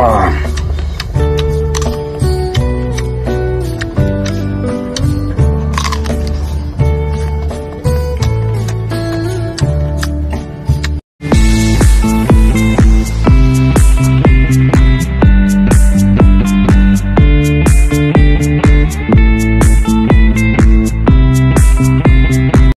on.